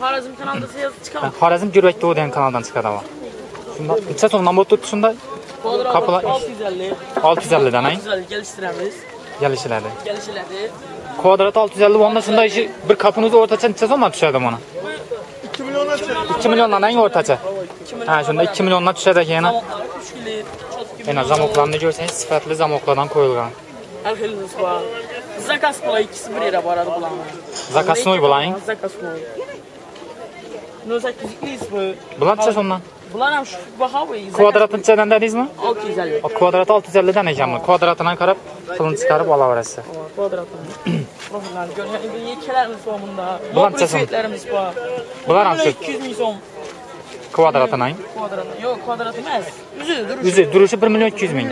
Xorazm kanalda siz yazı çıkamam. Xorazm Gürbək Doğu deyən kanaldan çıxır amma. Şunda neçə son numara tutuşunda Qodra Qapılar- 650. 650 dan, ay? 650 geliştirəmiz. gəlişirlər. Gəliş elədi. 650 onda şunda işi bir kapınız ortaça neçə zaman düşərdi ona? 2 milyona çektik. 2 milyondan ən ortaça. Ha, şunda 2 milyondan düşərdi yenə. Zamoqları 3 kili, çox gibi. Yenə zamoklarını görsəniz sifətli zamoklardan qoyulğan. Hər xiliniz var. Zakas kolay ikisi bir yerə baradı bulanlar. Zakasnoy bulayın. Zakas kolay. 1800 bularchi shundan bular ham shu baho kvadratnichadan dedingizmi olti yuz kvadrat olti yuz ellikdan ekanmi kvadratidan qarab pulni chiqarib olaverasiz kvadratini yechkalarimiz bor bunda bularchilarimiz bor bular ham shu ikki yuz ming so'm kvadratini kvadratini yo'q kvadrat emas o'zi durishi o'zi durushi bir million 200 yuz ming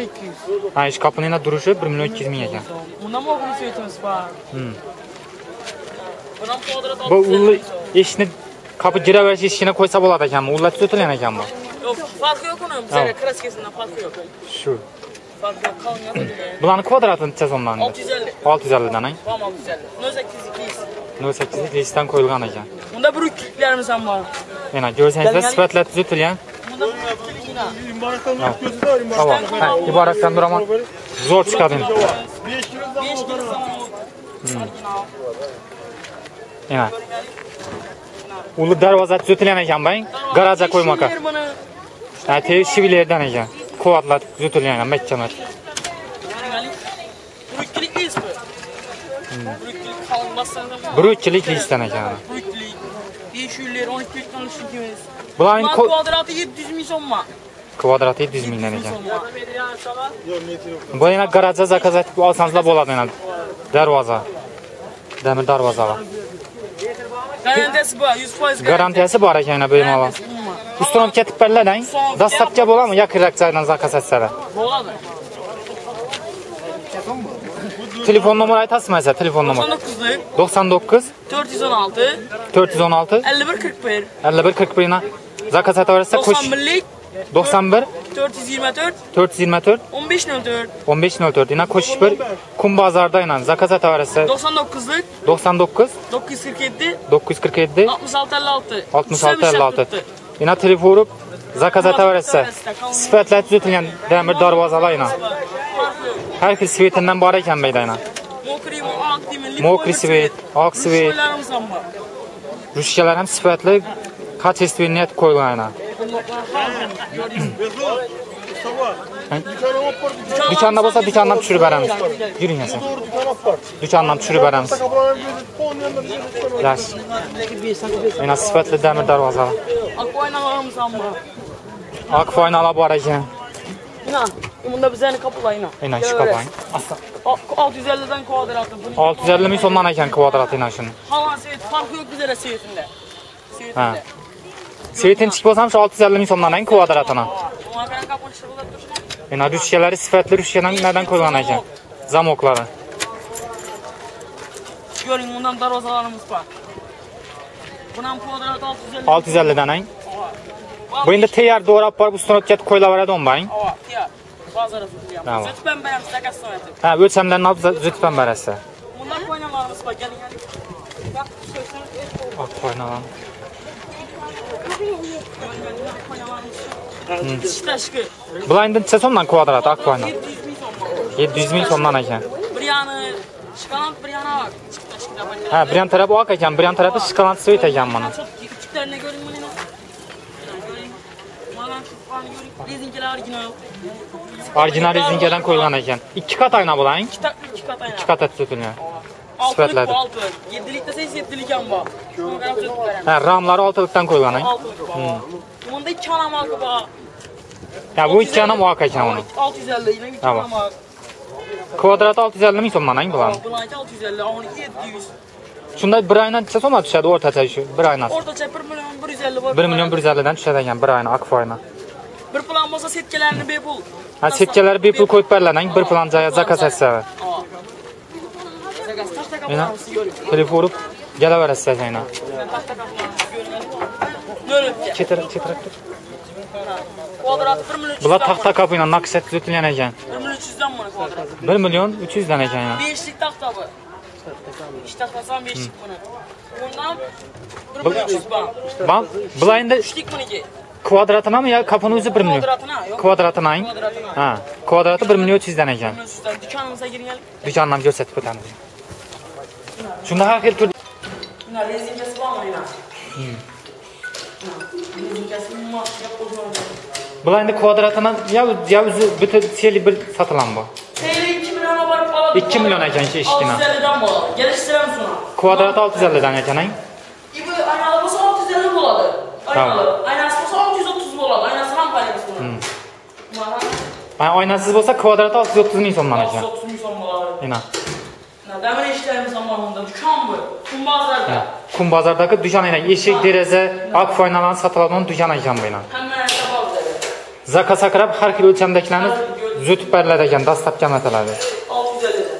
ha ish kapinina durushi bir million ikki yuz ming ekan bunda mokni svetimiz bor bu ham kvadrat bu eshitni kapi jiraverish eshigini qo'ysa bo'ladi ekanmi ulatib o'tilgan ekanmi yo'q farqi yo'q uni bizga kraskasidan farqi yo'q shu bularni kvadratini chizamman olti yuz ellik olti yuz ellikdan tamom olti yuz ellik nol sakkizlik list nol qo'yilgan ekan unda bir ikkiliklarimiz ham bor yana ko'rsangizlar sifatlab tuzatilgan tamom iboratdan turaman zo'r chiqadi endi besh kilo yana Uli darvoza tuzitilgan ekan bang. Garajga qo'ymoqqa. Ha, te shivilerdan ekan. Quvvatlar tuzitilgan ekan, mahkamat. Yani brüklik değil mi? Brüklik kalın bassanız ama. Bir uchchilik listdan ekan. Brüklik. 500'ler 12 klik tanışıkimiz. Bularning kvadratı 700 ming so'm var. kvadrati 700 mingdan ekan. var. Bu yana garajga zakaz etib olsangizlar bo'ladi yana. Darvoza. Demir darvoza bor. Garantiyasi bor, 100% Garantiyasi bor ekan. Garantiyasi umuman. Ustunib ketib berladan. Dastlabki bo'ladimi? Yaqinroq joydan zakaz etsalar. Bo'ladi. Telefon nomeri aytasizmi esa? Telefon nomeri 99'lik 99 416 416 51 41 51 41 na zakaz 91'lik 91 424 424 1504 1504 yine koşuş bir. Kum bazardayla zakaza tavarası 99'lık 99 947 947 6656 6656 yine telefon vurup zakaza tavarası sifatla tüzetilgen demir darvazalayla inan. Herkes sivetinden bari ekan inan. Mokri sivet, oq sivet ruchkalar ham sifatli качественный etib qo'yilgan ina Mustafa. Dükkana hop var. Dükkana Dükkanda bo'lsa dükkанdan tushirib beramiz. Yuring asa. doğru dükkan hop var. Dükkанdan tushirib beramiz. Kapıların gözü on yanında bir şey tutamıyor. Yaxshi. Mana sifatli demir darvozalar. Ak oynalarimiz ham bor. Oq foynalar bor ekan. Ina, bunda bizani kapılar ina. Ina shu qopang. Asta. 650'den kvadratı. Bunun 650 ming so'mdan ekan kvadrati ina shuni. Hava svet farkı yok bizlere svetinde. Ha. Svetinde. Svetin chiqib bo'lsa ham shu 650 ming so'mdan şırıldak dursun. Mana rushkalari sifatli rushkadan nadan qo'yilgan ekan. Zamoklari. Görün bundan darvazalarımız var. Bundan kvadrat 650. 650 dan ang. Bu endi tayyor do'rab borib ustini ketib qo'yilaveradi bang. Pazara tutuyam. Tamam. Süt ben benim size kastan etip. Ha, o'lchamlarni olib zutib ham berasiz. Bundan koynalarımız var. Gelin gelin. Bak söyleseniz et Hmm. bularni necha so'mdan kvadrat akvani? Yetti yuz ming so'mdan ekan. Biryani shikolat biryani ha biryan tarafi oq ekan. Biryan tarafi shikolat svet ekan mana. Ikkitani ko'ring buni original. Rezinkadan qo'yilgan ekan. 2 qat oyna bo'ladimi 2 qat ikki qat ayna ikki qat sifatladi. 7 likda siz 7 lik ham bor. Ha, ramlari 6 likdan qo'ygani. Bunda hmm. 2 xona marka bor. Ya, bu 2 xona marka ekan uni. 650 ming 2 Kvadrat 650 ming so'm manang bular. Shunday bir oydan necha so'm tushadi orta shu bir oynasi. O'rtacha 1 million 150 bor. 1 million 150 dan tushadi ekan bir oyni akfoyni. Bir plan bo'lsa setkalarni bepul. Ha setkalar bepul qo'yib berlanang bir plan joyga zakaz etsa. Taş taka bulamızı görün. Görün. Chetir, chetirib tur. Kvadrat 1 milyon 300 Bular taxta kapıyla naqshat tutilgan ekan. 1 milyon 300 dan bana kvadrat. 1 million 300 dan ekan. ya. Beşlik taxta bu. İş taxtasam beşlik bunu. Bundan 1300 bana. Bak, bular endi Üçlük buniki. kvadratinami yo kapini o'zi 1 million? Kvadratına. Kvadratına. Ha, kvadrati 1 million 300 dan ekan. Bunun üstünden dükkanımıza girin. Dükandan ham ko'rsatib o'tamiz. shunaqa qilib tur. Rezinkasi bormi rinat hmm. rezinkasi bular endi kvadratini ya o'zi bitta selik bir satilan bor? Selik ikki millionga borib qoladi. Ikki million ekan eshigini olti yuz ellikdan bo'ladi. Kelishtiramiz uni. Kvadrat olti yuz ekan и bu aynalar bo'lsa olti yuz ellik bo'ladi aynalar aynasi bo'lsa olti yuz o'ttiz bo'ladi. Aynasi rampangiz bo'ladi oynasiz hmm. bo'lsa kvadrati olti yuz o'ttiz ming so'mdan ekan. Olti so'm bo'ladi. Demir işlerimiz zamanında. Dükkan bu. Kumbazlarda. Qum bozordagi dukan ekan. Eshik, deraza, ak foynalarni sotiladigan dukan ekan bu ina. Hemen narsa bazıları. Zakaz sakrab har xil o'lchamdagilarni zutib beriladi ekan, dastlabki amataladi. 650 de.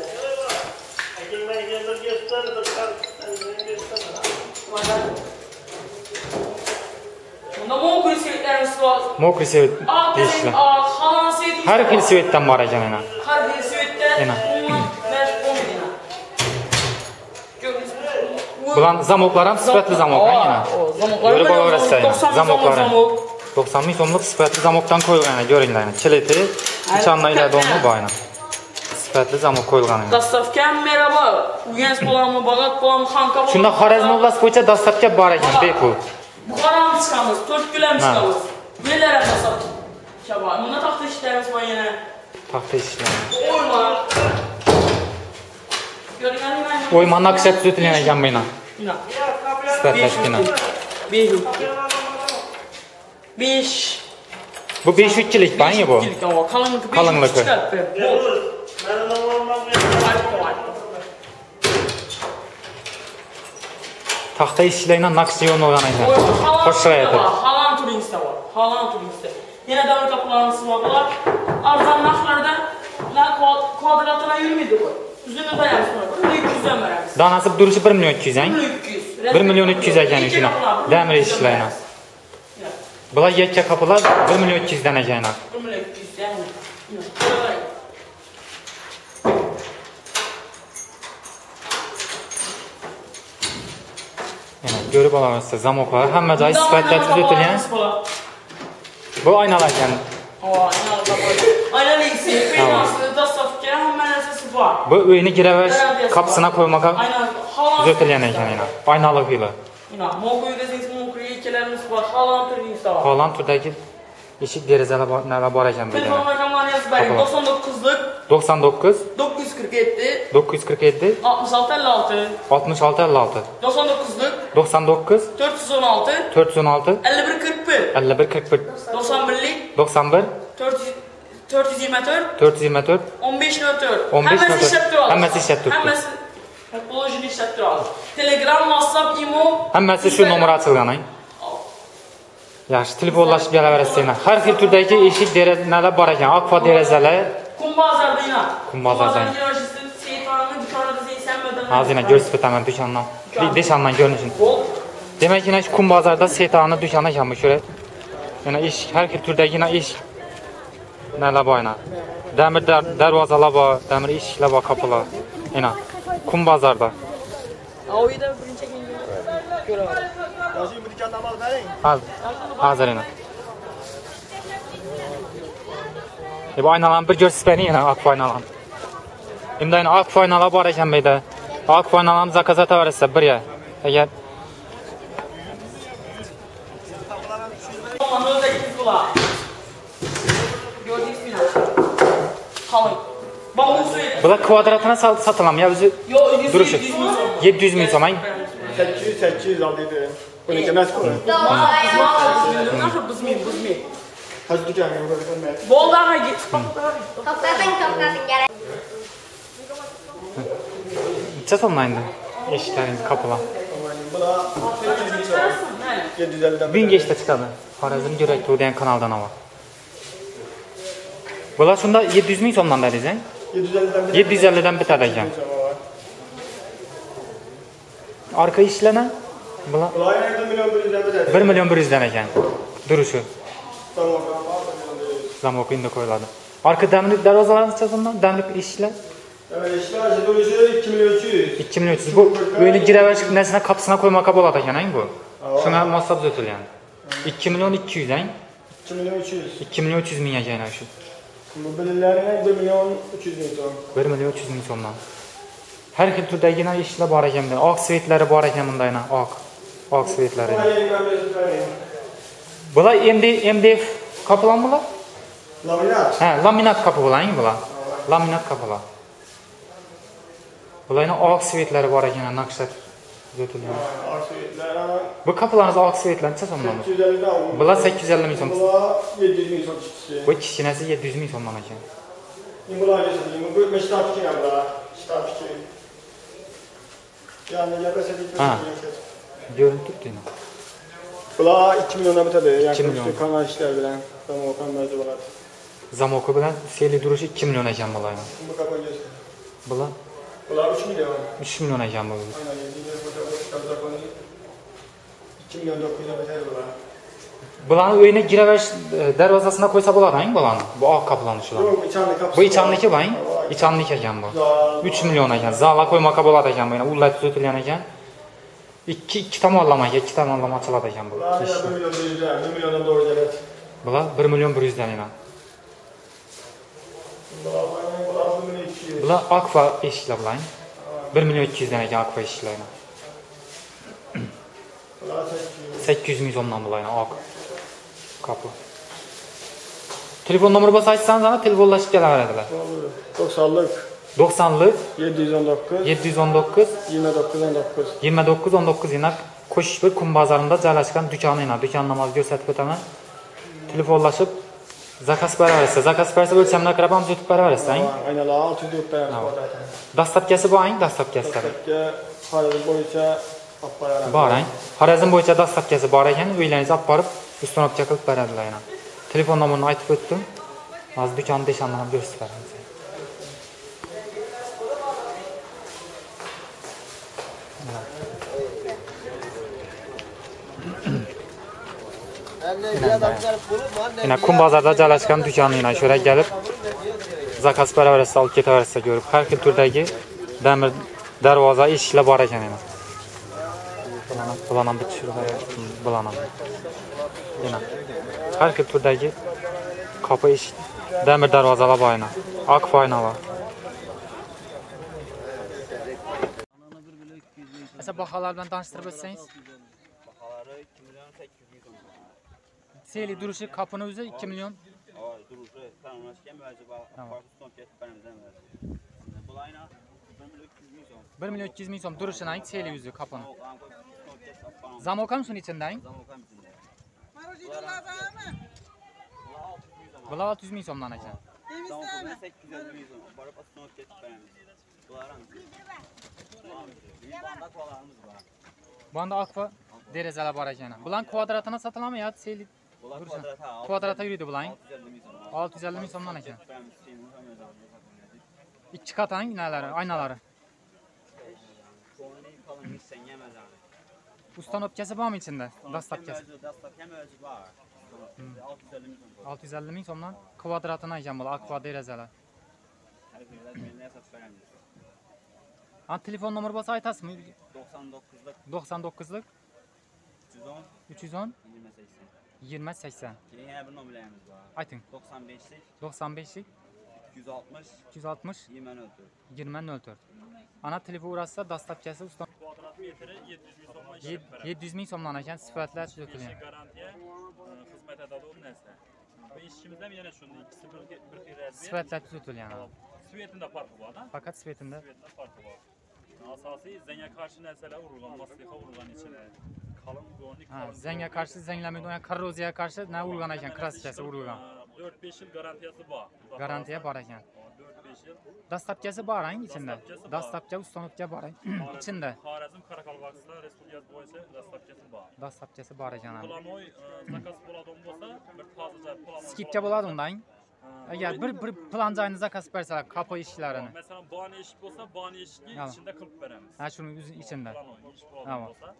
Bunda Monkul sivitlerimiz var. Mokri svet Aa, deyishlar. bizim, aa, Bularni zamoklar ham sifatli zamok, ha? Zamoqlari ko'rib olaverasizlar. Zamoqlari. 90 ming so'mlik sifatli zamokdan qo'yilgan, ko'ringlar. Chiliti, ichandagilari do'mi boyni. Sifatli zamok qo'yilgan. Dastavka kamera bor. Uyens bo'lami, balat bo'lami, hamka bo'lami. Shunda Xorazm oblast bo'yicha dastavka bor ekan, bepul. Buxorani chiqamiz, 4 kilo chiqamiz. Yerlar ham hisob. Shaba, buni taxta ishlarimiz bor yana. Taxta ishlar. O'yma. mana naqsha tuzatilgan ekan bino. Sifatlashgina. Beş. Beş. Bu 500 bangi bu. Beş ama kalınlık. beş Kalınlığı. çıkart be. Bol. Ay, ay. Taxta eshiklardan naqsh yo'nilgan ekan. Oyma, halan Qo'shirayotib. var. Halan turingizde. Yine demir kapılarınız var. Bunlar arzan naklarda kvadratına yürümedi bu. Üzümü bayağı sonra. 100 ömürəmiz. Danası duruşu 1 milyon 200, hə? 1 milyon 200 əkəninkini. Dəmir eşiklərinə. Bular yekkə kapılar 1 milyon 200 dənə gəlinə. 1 milyon 200 dənə. Yəni görüb alarsa zamoklar həmmə cəyi sifətlə düzətilən. Bu aynalar yəni. O, aynalar. Aynalar ikisi, Aynalar nasıl Aynalar saf Bu uyni qo'ymagan Aynen. Halan tuzitilgan ekan yana. Var. Qolan turdagi eshik derazalar nalar bor ekan bu Telefon yana. rakamlarını yazıp verin. Tamam. 99'luk 99 947 947 66 56 66 56 99'luk 99 416 416 51 41 51 41 91'lik 91 400 424 424 15 nötr. 15 Hemen nötr. işlep duralım. Hemen işlep durdu. Hemen Teknolojini işlep duralım. Telegram, WhatsApp, imo. hammasi shu nomer ochilgan ang. Yaxshi telefonlashib gelaverasizlar. Har xil turdagi eshik derazalar bor ekan. Akfa derazalar. Kumbazarda yine. Kumbazarda. Kumbazarda yine. Seytanını dışarıda zeysenmeden. Hozir yana ko'rsatib o'taman do'kondan. Deshondan ko'rinishini. Bol. Demak, yana shu Kumbozorda Setani do'koni ekan bu shura. Yana eshik, har xil turdagi yana eshik. Nalar bor yana. Damir dar- darvozalar bor, damir eshiklar bor, kapılar. Yana Kumbozorda. Avida birinci gün göremedim. Yazıyı bir dükkandan al verin. Hozir. Hozir yana. E bu aynalarni bir ko'rsatib bering yana ak aynalarni. Endi yana ak aynalar bor ekan yerda. Ak aynalarni zakaz etaverasizlar birga. Agar Aman Kalın. Bambu suyu. bular kvadratini sal- sotiladimi yo o'zi Yo, yüz Duruşu. yüz yüz milyon. 700 ming so'm ang. 800 800 aldıydı. Bunu demez koy. Nasıl bızmayayım, bızmayayım. Hadi dükkanı yapalım. Bol daha git. To'xtating, to'xtating, kerak. Necha so'mdan endi? Eshiklaringiz, kapılar. Buna 750'den. Bunga ishda chiqadi. Xorazm Yurak Tour degan kanaldan olib. Bular shunda 700 ming so'mdan a? 750'den bir. 750 dan bitadi ekan. Orqa ishlarni bular Kolay nerede milyon bir yüzden bir 1 million 100 dan ekan. Tamam. Zamok endi qo'yiladi. Orqa damlik darvozalarni necha so'mdan? Damlik eshiklar Evet, eşikler jetonujü 2 milyon 200. 2 milyon 300. Bu öyle gireveş nesine kapısına koymaka bolad ekan bu. Şuna moslab düzeltilgan. 2 milyon 200 ang. 2 milyon 300. 2 milyon 300 ming ekan ana Mobillarni 1 million 300 ming so'm. 1 million 300 ming so'mdan. Har xil turdagina ishlar bor ekan, oq svetlari bor ekan bundayna, oq. Oq svetlari. Bular endi MDF qoplan bular? Laminat. Ha, laminat qopi bo'lang bular. Laminat qopi. Bularning oq svetlari bor ekan, naqshlab düzeltilgan. Aksiyetler Bu kapılarınız oq svetlar necha so'mdan? 850 'den aldım. Bular 850 ming so'm. Bular 700 bin son. Bu kichkinasi 700 ming so'mdan ekan. Bunlar geçelim. Bu için yaptılar. Meştap için. Yani yapasa bir Ha. Görünüp turibdi. Bular 2 milyondan bitadi. Yani 2 milyon. kanal işler bilen. Tamam o kanalda bo'ladi. Zamoki bilan seli durishi 2 million ekan bularning. Bu kapı geçti. Bular Bular 3 milyon. 3 million ekan bu. Aynen. savdo 2 million kilometr bo'ladi bularni uyini giraverish darvozasina qo'ysa bo'ladimi bolani bu oq qaplani shular bu ichalniki bang ichalniki ekan bu 3 million ekan zala qo'ymoqqa bo'ladi ekan bu ullar tuzatilgan ekan ikki ikki tomonlama ikki tomonlama ochiladi ekan bu bular 1 million 1 yuzdan ekan bular akfa eshiklar bular 1 million 200 dan ekan akfa eshiklarni 800 mingso'mdan bo'laydi oq qopli telefon nomer bo'lsa aytsangiz ana telefonlashib kelaveradilar to'qsonlik to'qsonlik yetti yuz o'n to'qqiz yetti yuz o'n to'qqiz yigirma to'qqiz o'n to'qqiz yigirma to'qqiz o'n to'qqiz yana qo'shishbir kun bozorimda joylashgan do'konina do'kon namozi ko'rsatib o'taman telefonlashib zakaz beraverasiz zakaz bersa o'lchamlar kirib ham uzatib beraverasiz aynan olti yuz o'tib beramiz dastlabkasi bo'ling dastlabkasi dastlabki bo'yicha olib boraman. Boring. Xorazm bo'yicha dastlabkasi bor ekan, uylaringizga olib borib, ustanobga qilib beradilar yana. Telefon nomerini aytib o'tdim. Hozir do'konni deshamdan ham ko'rsatib beramiz. Yine kun bozorda joylashgan do'konni yana kelib zakaz beraverasiz, olib ketaverasiz ko'rib. Har xil turdagi damir darvoza, eshiklar bor ekan yana. Bitishirib bularni. Yana har xil turdagi kapı eshik, damir darvozalar bor yana. Oq foynalar. Asa baholar bilan tanishtirib o'tsangiz. Bahaları 2 milyon 800 bin so'm. Seli duruşu kapını o'zi 2 million. Aa, duruşu tanımlaşken ketib bərimizdən verdi. Bulayına 1 milyon 200 bin so'm. 1 million 200 ming so'm duruşunun seli yüzü kapını. zamokam shuni ichinda zamokam ichinda bular olti yuz ming so'm mana ichi sakkiz yuz ming so'm borib ostanovka ketib qo'yamiz bunda oqfa derazalar bor ekan bular kvadratini sotilami yo seli kvadratda yuradi bularning olti yuz ellik ming so'mdan ekan. Ikki qatang nalari oynalari Ustanopkası var mı içinde? Dastapkası. Dastlabki mövzu var. 650 min so'm. 650 ming so'mdan kvadratına ekan bular bərimiz. Ha telefon nomeri bo'lsa aytasizmi? 99'lık 99'lik 310 310 20 80. 20 80. Yine yine bir numarayımız var. Aytın. 95'lik 95'lik 260 260 20 öldü. 20 04. Ana telefon urasa dastapkası usta kvadrat metri 700 bin so'mdan beradi. 700 ming so'mdan ekan sifatlar Beshi tuzatilgan. garantiya e, xizmat etadi u narsa bu eshigimiz ham yana shunday ikkisi bir xil Sifatlar tuzatilgan. svetida farqi bor da Fakat svetinde svetida farqi bor. Asosiy zangga qarshi narsalar urilgan masliha urilgan ichida. Qalin go'rnik ha, zanga qarshi zanglamaydi, korroziyaga qarshi na urgan ekan, kraskasi urgan. 4-5 yil garantiyasi bor. Garantiya bor ekan. 4-5 yil Dastapkasi bor ang içinde. Dastapkasi bor. İçinde. xorazm qoraqalpog'iston respublikasi bo'yicha dastlabkasi bor Dastapkasi bor ekan. ha. planoy zakaz bo'ladigan bo'lsa bir planoy Skipka bo'ladi undan. Agar bir bir plan joyini zakaz bersalar, kapı ishlarini. Mesela bani eshik bo'lsa, bani eshikni ichida qilib beramiz. Ha shuni Tamam. bo'lsa,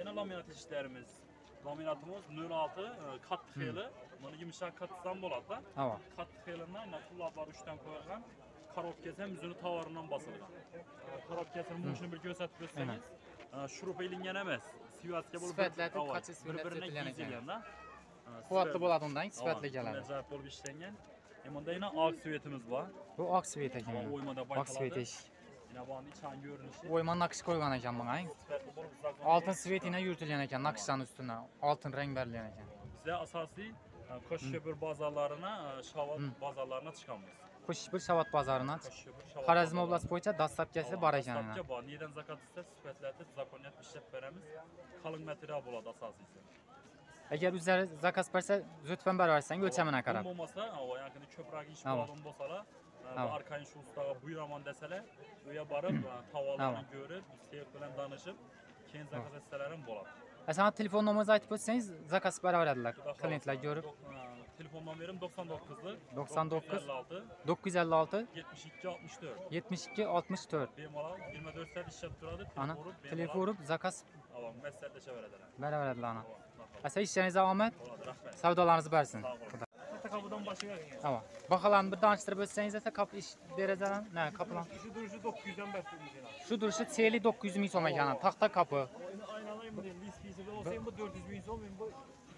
endi laminat eshiklarimiz. Laminatimiz 06 e, qattiq xeli. Buni yumshoq qattiqdan bo'ladi-da. Ha. Qattiq xelidan yana quloqlar uchdan qo'yilgan Karotkesi hem üzünü tavarından basılgan. Karotkesinin muşunu bir gösterip gösterseniz. Şurup ilingen emez. Sivasga bo'lib Sifatlarni Avval, qachi sifatlar bir-birini setilgan ekan. kiyizilganda. Quvvatli bo'ladi undan, sifatli keladi. Najat bo'lib ishlangan. Hem onda yine ak sivetimiz var. Bu oq svet ekan. Oymada Oq baykaladi. svet ish. Yine bu anda içan görünüşü. Oyma naqsh qo'ygan ekan bunga. Sifatli bo'lib Oltin svetini yuritilgan ekan naqshdan ustidan. Oltin rang berilgan ekan. Koşköpür bazarlarına, Şavat bazarlarına çıkamayız. Qo'shibir Shavot bozoridan Koşköpür, Şavat Xorazm bazarlarına- oblasti bo'yicha dastlabkasi bor ekan. Dastlabki bor. Neden zakat ise sifatlarda zakoniyat ishlab beramiz. Qalin material bo'ladi asosiysi. Agar o'zlari zakaz bersa, zutfan beraversang o'lchamini qarab. Bo'lmasa, yaqinda ko'proq ish bo'lgan bo'lsalar, arkayın şu ustaga buyuraman deseler, u yerga borib, tavalarni ko'rib, sevk bilan danışib, keyin zakaz etsalarim bo'ladi. Asana telefon nomeringizni aytib o'tsangiz, zakaz beraveradilar. Klientlar ko'rib. Telefon nomerim 99 99 956 956 72 64. 72 64. Bemalol 24 saat ishlab turadi. Ana telefon urib zakaz Avam maslahatlashaveradilar. beraveradilar ana. Bo'ladi, Asa ishlaringiz omad, olun. Hatta kapıdan başı verin ya. Tamam. Bakalım bir danıştırıp ötsangiz esa kapı iş derazadan, ne kapılan. Şu duruşu 900'den başlıyoruz ya. Şu duruşu çeyli 900 ming so'm ekan. Taxta kapı Mı bu 400 bin son bu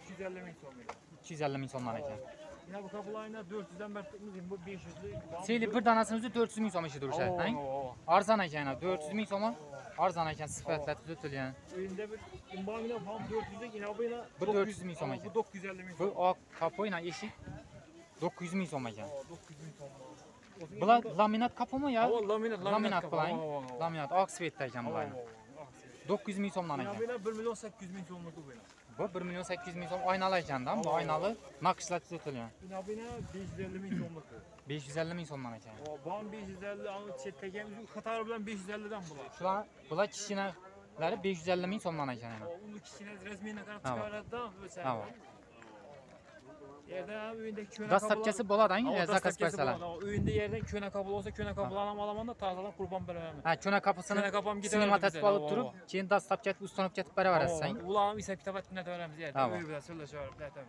250 bin son benim. 250 ming so'mdan ekan. Yine bu kapılarına 400'den başlıyoruz bu 500'lü. Çeyli bir danasini o'zi 400 ming so'm ishi duruşu. Oo, Hang? oo. Arzon ekan, 400 ming so'm. Arzon ekan, sifatlar tuzatilgan. Oyunda bir imbamine falan 400'lük yine bu yine Bu 400 bin son ekan. Bu 950 bin Bu son. oq kapı ile eshik 900 ming so'm ekan. Oo, 900 bin son. Bular bu- laminat kapımı ya? Ava, laminat, Laminat kapı. Laminat oq svetda ekan bular. 900 ming so'mdan ekan. Mana 1 million 800 ming so'mda bu bina. Bu 1 million 800 ming so'm oynalar ekan-dami? Bu oynali naqshlar ishlatilgan. Mana bu 550 ming so'mda. 550 ming so'mdan ekan. Bu 550 ani chetdagan uchun qatori bilan 550 dan bular. Shular bular kichkinalari 550 ming so'mdan ekan. Bu kichkina razmenga qarab chiqaradi-da, bo'lsa. Abi öğündeki köne Dastlabkasi bo'ladi, Ama zakaz. O Öğünde yerden köne kabul olsa köne kabullanam alamanda tazadan kurban veremem. Ha, cho'na kapısini Cho'na kapam olib ava, turib, ava. keyin dastlab ketib, ustanib ketib beraverasizsan. Ulanım ise kitap etmine de veremiz yerde. Tamam. Öyle bir söyleşiyor. Zaten.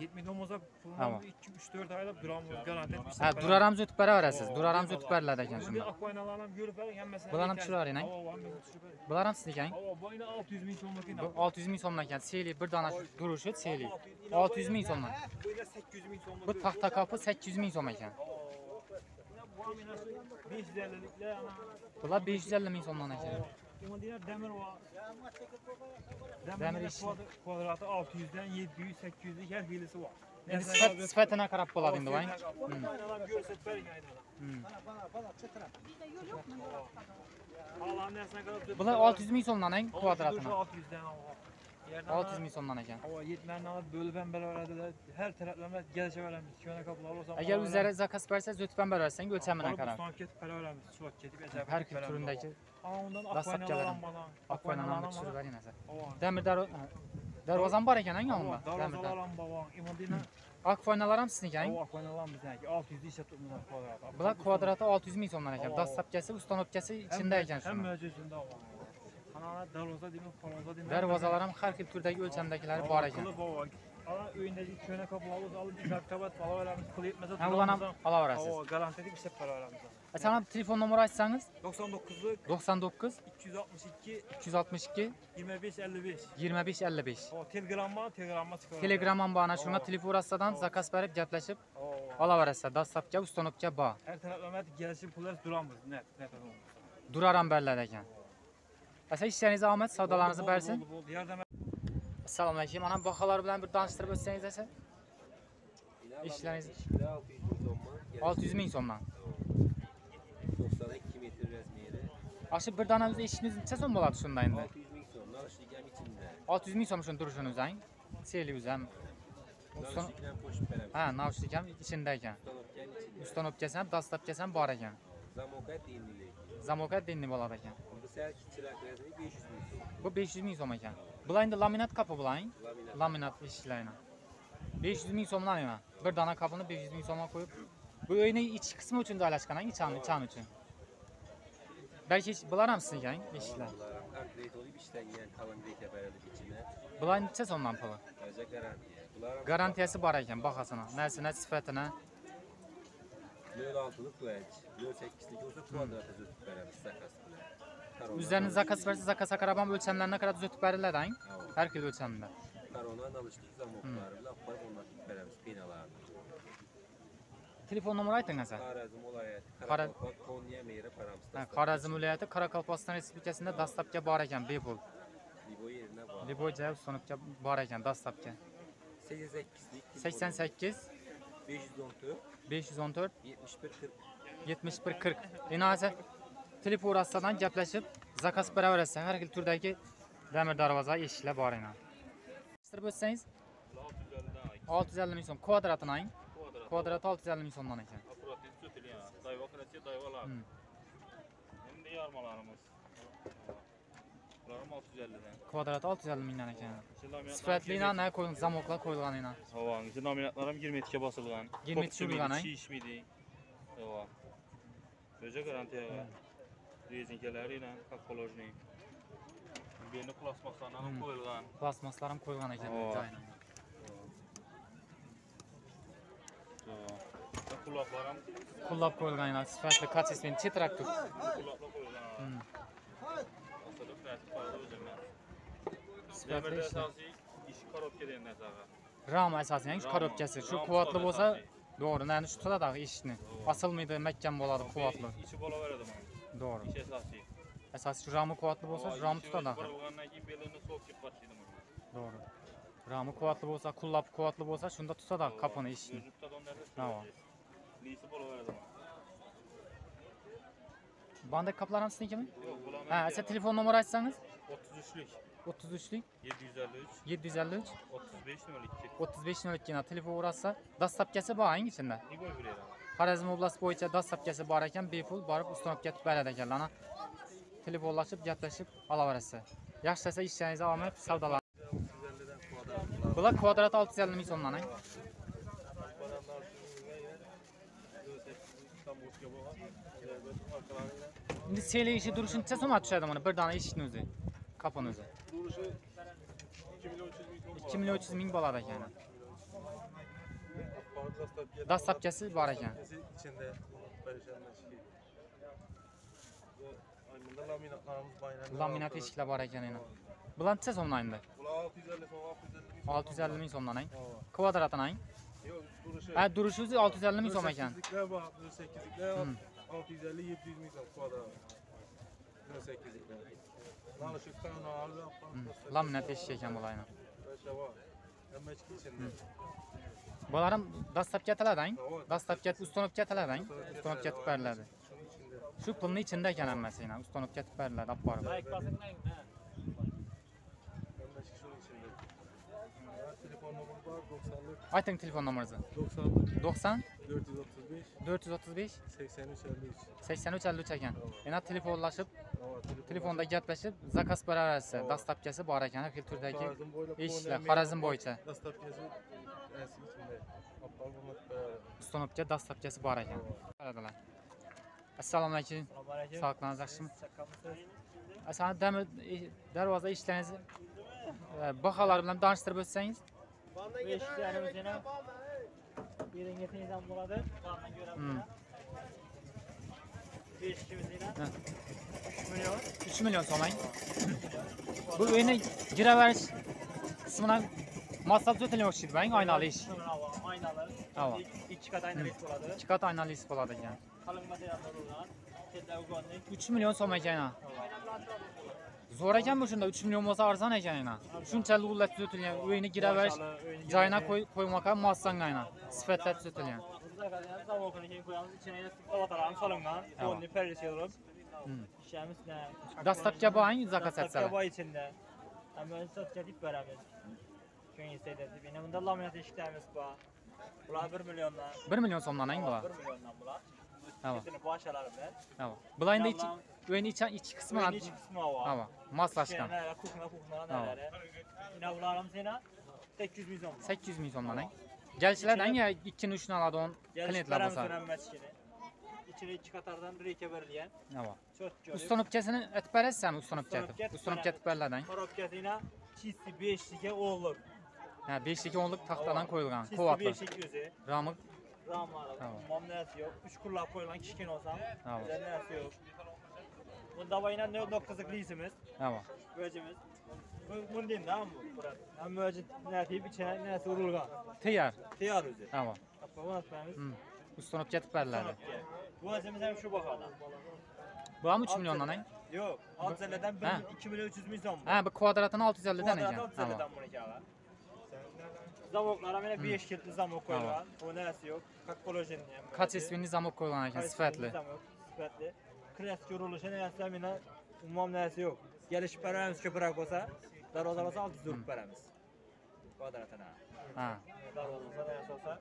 70 namoza pulimizni 2 3 4 oylab duramiz garantiya ha duraramiz o'tib baraverasiz duraramiz o'tib bariladi ekan shunda Bularni ham yurib bular ham tushiravering bular ham 600 ming so'm ekan 600 ming so'm ekan seli bir dona gurushi seli 600 ming so'm bu taxta kapı 800 ming so'm ekan bular 550 ming so'mdan ekan Komandirlar demir var. Demir kvadrati 600 dan 700 800 lik har xilisi bor. Endi sifat sifatına qarab bo'ladi endi voy. Ko'rsatib bering aytadi. Mana mana mana chetrab. Bizda yo'l? Bular 600 ming so'mdan ang kvadratini. 600. Yerden 600 ming so'mdan ekan. Hava yetmenden alıp bölüp hem beraber her taraflarına gelişe veremiz. Köne kapılar olsa. Agar o'zlari zakaz beraversang o'lchamini Alıp qarab. ustan ketip para veremiz. Suvat ketip ecep. Har xil turindagi Ama ondan dastlabki akvaynalar alarm. bana. bering esa. Hava. Demir daro darvozam bor ekan eng Hava. unda. Darvazalar Demirdan. ham baba. İmadina. Akvaynalar ham sizniki eng. Hava akvaynalar bizniki. 600 iş yaptığımız kvadrat. Bular kvadrati 600 ming so'mdan ekan. Dastlabkasi, ustanobkasi ichida ekan shuni. mövcudunda hava. Darvozalar ham har xil turdagi o'lchamdagilari bor ekan. Kılıp hava. Ana öğündeki köne kapılar olsa alıp bir zaktabat falan veremiz. Kıl yetmese Ha, ulan ham olaverasiz. Hava garanti edip işte para veremiz. Sana telefon nomeri aytsangiz 99'luk 99 262 362 25 55. 25 55. O telegramma telegramma çıkar. Telegramdan bana shunga telefon rastladan zakaz berib gaplashib olaverasizlar. Dastlabki ustanobga bor. her taraflama gelişim pullar olmaz. Durar ham beriladi ekan. asa ishingizga Ahmet, savdolarimizni bersin Salam yordam assalomu alaykum mana baholar bilan bir tanishtirib o'tsangiz asa ishlaringiz olti 600 ming so'mdan to'qson metr bir dona biz eshitishimiz necha so'm bo'ladi shunda indi? 600 yuz ming so'm noshlik ham ichimda olti yuz ming so'm shuni turishini o'zang ham naushnikni ham qo'shib beramiz ha naushnik ham ichida ekan ustanovkasi ham bor ekan zamokat dinli zamokat dinli bo'ladi ekan bilsa chirak lazım 500 ming so'm. Bu 500 ming so'm ekan. Bular laminat kapı bular, Laminat. Laminatli ishlarni. 500 ming so'mdan ekan. Bir dona kapini 500 ming so'mga qo'yib, bu uyni ichki qismi uchun joylashgan, ichani ichani uchun. Balki bular ham siznikan eshiklar. Konkret olib ishlangan kalendriyga berilib ichini. Bular necha so'mdan puli? Garantiya. Bular garantiyasi bor ekan, bahosini, narsini, sifatini. 06'lık kulaç, 08'lik olsa kuadratı tutup veremez sakası kulaç. Üzerine zakas verse zakasa karaban ölçemlerine kadar düzeltip verirler dayın. Her kilo ölçeminde. Karona analıştık zamokları bilen aparıp onları verəmiz pinalarını. Telefon aytın sen. Karazım olayet, Kara- Karakalpak, Konya meyre paramız. Ha, Xorazm viloyati Qoraqalpog'iston Respublikasida dastlabki bor ekan bepul. Libo yerine bağlı. Liboja ustanobga bor ekan dastlabki. 88'lik. 88 514 514 71 40. 71 40. Endi telefon gaplashib zakaz beraverasiz. Har xil turdagi damir darvoza eshiklar bor ekan. Istirib o'tsangiz 650 ming so'm kvadratini aying. Kvadrati 650 ming so'mdan ekan. Akkurat tutilgan. Dayva qilasiz, dayvalar. Hmm. Endi yarmalarimiz. Bularım 650'den. Kvadrati 650 mingdan ekan. Sifatli Sifatli na qo'yilgan zamoklar qo'yilgan ekan. Hava, işte nominatlarım 20 ga basılgan. 20 tutilgan, ay. Şişmidi. Hava. Böyle garantiya rezinkalari bilan kolojniy bu yerda plastmassalar ham hmm. qo'yilgan. Plastmassalar ham qo'yilgan ekan joyini quloqlar ham qullab qo'yilgan sifatli качествен тетrak tur sifatli ish korobka degan narsaga ram asosiy ish korobkasi shu quvvatli bo'lsa to'g'ri mana shu tutadi ishni osilmaydi mahkam bo'ladi quvvatli. ichi bo'laveradi To'g'ri. İş esası. Asosiy shu rami quvvatli bo'lsa, shu ram tutadi. Qurulgandan keyin belini so'k kep başlaydi bana. To'g'ri. Rami quvvatli bo'lsa, qullab quvvatli bo'lsa, shunda tutadi kapini eshikni. Gözlük tutan onlarda Tamam. Lisi bola veradi bana. Bandagi kaplar ham siznikimi? Yok bulan Ha, asa telefon nomeri aytsangiz? 33'lük 33lik 753 753 35 02. 3502 na telefon urasa, dastlabkasi bor eng ichida. Ne koy buraya? xorazm oblast bo'yicha dostavkasi bor ekan bepul borib ustanovka yetib beradi ekanlarni telefonlashib gaplashib olaverasiz. Yaxshilasa ishlaringizni olmay savdolar bular kvadrat olti yuz ellik ming so'mdan endi seli ishi durishi necha so'mga tushadi mana bir dona eshikni o'zi kapini o'zi. Durishi ikki million uch yuz ming bo'ladi ekan. Dastlabkasi bor ekan. bayram. Laminat eshiklar bor ekan endi. Bular necha so'mdan endi? Bular 650 son 650 bin. 650 ming so'mdan. Kvadratini. Yok duruşu. Ha, durishi o'zi 650 ming so'm ekan. 8'likler var. 8'likler Hmm. 650 700 bin son kvadrat. 8'likler. Lanışıktan ağırlı. Laminat eshik ekan bular ham dastlabki ataladi ang. Dastlabki ataladi ang. Ustanobga yetib beriladi. Shu pulni ichida ekan hammasi. Ustanobga yetib beriladi, olib borib. Hemen çıkı şunun içinde. Ya, telefon numarı var 90'lık Ayting telefon nomeringizni. 90'lık 90 435 435 83 53. 83 53 ekan. Endi telefonlashib, telefonda gaplashib, zakaz beraverasiz. Dastlabkasi bor ekan, har xil turdagi eshiklar Xorazm bo'yicha. Dastlabkasi ensi içinde. Aptal bulmak beraber. Ustanobga dastlabkasi bor ekan. Qaradilar. Assalomu alaykum. Sog'liqlaringiz yaxshimi? Asani damir e, darvoza ishlaringizni e, baholar bilan tanishtirib o'tsangiz. Eshiklarimiz yana yeringa tengdan bo'ladi. Qondan ko'ra Hmm. eshikimiz yana Ha. 3 million. 3 million so'mang. Bu uyni giraverish qismidan massaj o'tilmoqchi edi, bang oynali ish. Aynalar. Hava. Ikki kat ayna ish bo'ladi. Ikki kat bo'ladi ekan. Qalin materiallar bo'lgan. Chetlar ugonlik. 3 million so'm ekan. Zo'r ekan bu shunda 3 million bo'lsa arzon ekan yana. Shunchalik ular tuzatilgan uyni giraverish joyina qo'y qo'ymoqqa tuzatilgan. Urib. Hmm. Ishamiz bilan. Dastlabki bang zakaz etsalar. boy ichinde. Amma sotga deb beramiz. İstaydi deb. Yana bunda laminat eshiklarimiz bor. Bular 1 milliondan. 1 million so'mdan bular. 1 milliondan bular. Hava. Ketini boshqalari bilan. Hava. Bular endi ichi uyni ichi ichi qismi Uyni ichki qismi bor. Hava. Moslashgan. Yana kuxna kuxna nalari. Yana bularimiz yana 800 ming so'm. 800 ming so'mdan ang. Gelishlardan ya 2 3 oladigan klientlar bo'lsa. İçine iki katardan reke verilgan. Hava. Cho't joy. Ustanobkasini aytib berasizmi? Ustanobga Ustanobga aytib. aytib Ustanobga aytib beriladi ang. Korobkasina chisti 5 ga o'g'liq. Ha, 5 2 onlik taxtadan qo'yilgan, Chisti quvvatli. 5 o'zi. Rami Ramları, Tamam. umam neresi yok. Üç kullap koyulan kişkin olsam, Tamam. güzel neresi yok. Bunda bayına ne dokuzluk lisimiz, Tamam. böcemiz. Bu, bunu diyeyim tamam mı? Burası. Hem böcek neresi içine neresi vurulgan. Tiyar. Tiyar özü. Tamam. Kapı unutmayımız. Hı. Ustunub getib beriladi. Bu özümüz hem şu bakana. Bu ham 3 milliondan ang? Yok. Alt zelleden Ha. 2 milyon 300 milyon bu. Ha, bu kvadratini 650 dan Kvadrat ekan. alt Tamam. zelleden bunu kağıda Zamoklara mene 5 kilitli zamok koyulan. Bu neresi yok. Kak kolajen yani. Kачественный zamok qo'yilgan ekan, sifatli. Zamok, sifatli. Klasik yoruluşu neresi mene umum neresi yok. Gelişip veremiz köpürek olsa, darvaza olsa 600 durup veremiz. Kvadratına. Ha. Darvaza olsa neresi olsa.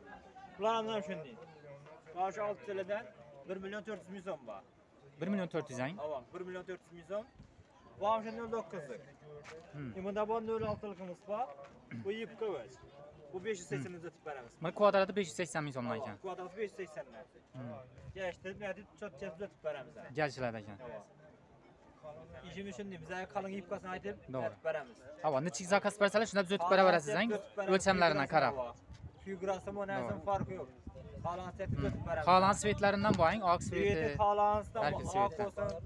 Bunlarımdan şunu diyeyim. Bana şu alt zelleden 1 milyon 400 milyon var. 1 million 400 ang. Tamam, 1 milyon 400 milyon. Bu amca 09'luk. Hmm. Bunda bu 06'lığımız var. Bu yıp kıvıç. Bu 580 lira tip veremiz. Buni kvadrati 580 milliondan ekan. Kvadrat 580 lira. Geçti, nerede çok cezbe tip veremiz. Gelishiladi ekan. İşim üçün değil, bize kalın yıp kasını aytıp Doğru. tip veremiz. Havo, necha zakaz bersalar shunda tuzatib beraverasiz. O'lchamlaridan qarab. Figurası mı nereden Doğru. farkı yok. Kalan seti tip veremiz. Qalan svetlaridan bu ang, oq Sveti, ak sveti. olsun,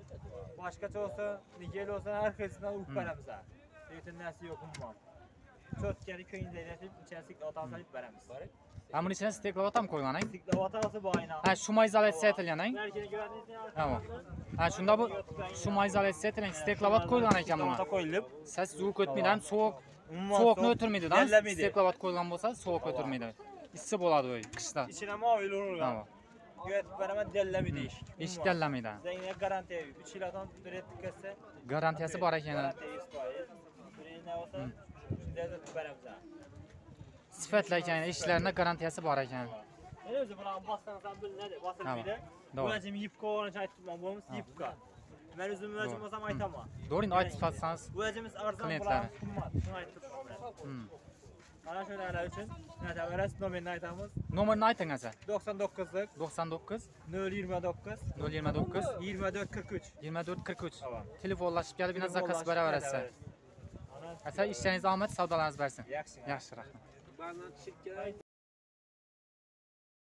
başkaça olsun, nigel olsun, herkesinden ulup veremiz. Svetin neresi yok umman. Çok geri köyünde iletip içerisinde atansa ip veremiz. Ha, buni ichine steklovat ham. Sikle vatası bu ayna. Ha, shuma izolyatsiya etilgan ang. Merkezi güvenliğinde Tamam. Ha, shunda bu shuma izolyatsiya etilgan steklovat qo'yilgan ekan buni. Koyulup. Siz sovuq o'tmaydi ham, sovuq sovuqni o'tirmaydi da. Steklovat qo'yilgan bo'lsa, sovuq o'tirmaydi. Issiq bo'ladi u qishda. İçine mavi olur. Tamam. Güvenlik veremez dellemeydi iş. Eshik gallamaydi. Zengine garanti evi. 3 yıl adam ürettik kesse. Garantiyasi bor ekan. Garanti evi ispayi. Bir ne olsa. sifatli ekan ishlarni garantiyasi bor ekan. Endi o'zi bularni bossangiz ham bilinadi bosilmaydi bo'lajim yipka o'rnicha aytib turgan bo'lamiz yipka man o'zim bo'lajim bo'lsam aytaman. To'g'ri endi aytib sifatsangiz bo'lajimiz arzon bularimiz qimmat shuni aytib mana shularlar uchun aytaverasiz nomerni aytamiz. Nomerni ayting aka to'qson to'qqizlik to'qson to'qqiz nol yigirma to'qqiz nol yigirma to'qqiz yigirma to'rt qirq uch yigirma to'rt qirq uch telefonlashib kelib zakaz beraverasiz. Asa ishlaringiz omad, savdolaringiz bersin. yaxshi. Yaxshi, rahmat. Bana